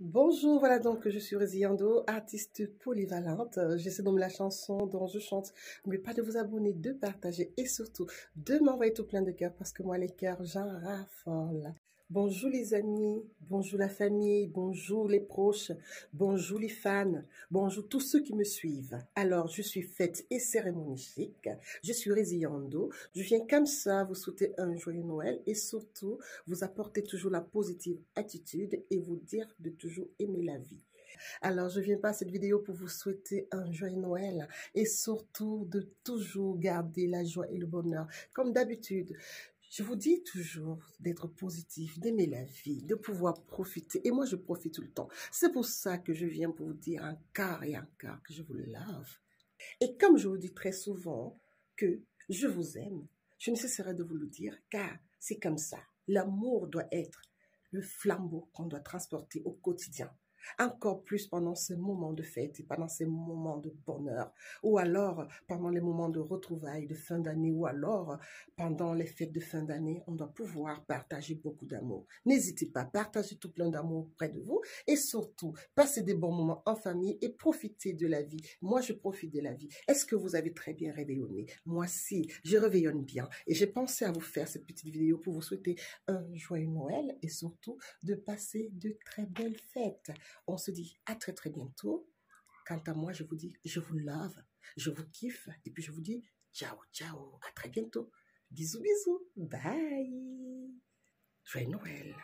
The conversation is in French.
Bonjour, voilà donc je suis Résiando, artiste polyvalente. J'essaie me la chanson dont je chante. N'oubliez pas de vous abonner, de partager et surtout de m'envoyer tout plein de cœurs parce que moi les cœurs j'en raffole. Bonjour les amis, bonjour la famille, bonjour les proches, bonjour les fans, bonjour tous ceux qui me suivent. Alors, je suis fête et cérémonique, je suis Résiando, je viens comme ça vous souhaiter un joyeux Noël et surtout vous apporter toujours la positive attitude et vous dire de toujours aimer la vie. Alors, je viens pas cette vidéo pour vous souhaiter un joyeux Noël et surtout de toujours garder la joie et le bonheur. Comme d'habitude, je vous dis toujours d'être positif, d'aimer la vie, de pouvoir profiter. Et moi, je profite tout le temps. C'est pour ça que je viens pour vous dire encore et encore que je vous lave. Et comme je vous dis très souvent que je vous aime, je ne cesserai de vous le dire car c'est comme ça. L'amour doit être le flambeau qu'on doit transporter au quotidien encore plus pendant ces moments de fête et pendant ces moments de bonheur, ou alors pendant les moments de retrouvailles de fin d'année, ou alors pendant les fêtes de fin d'année, on doit pouvoir partager beaucoup d'amour. N'hésitez pas, partagez tout plein d'amour près de vous et surtout, passez des bons moments en famille et profitez de la vie. Moi, je profite de la vie. Est-ce que vous avez très bien réveillonné? Moi, si, je réveillonne bien et j'ai pensé à vous faire cette petite vidéo pour vous souhaiter un joyeux Noël et surtout de passer de très belles fêtes. On se dit à très très bientôt. Quant à moi, je vous dis, je vous lave, je vous kiffe, et puis je vous dis, ciao, ciao, à très bientôt. Bisous, bisous, bye. Joyeux Noël.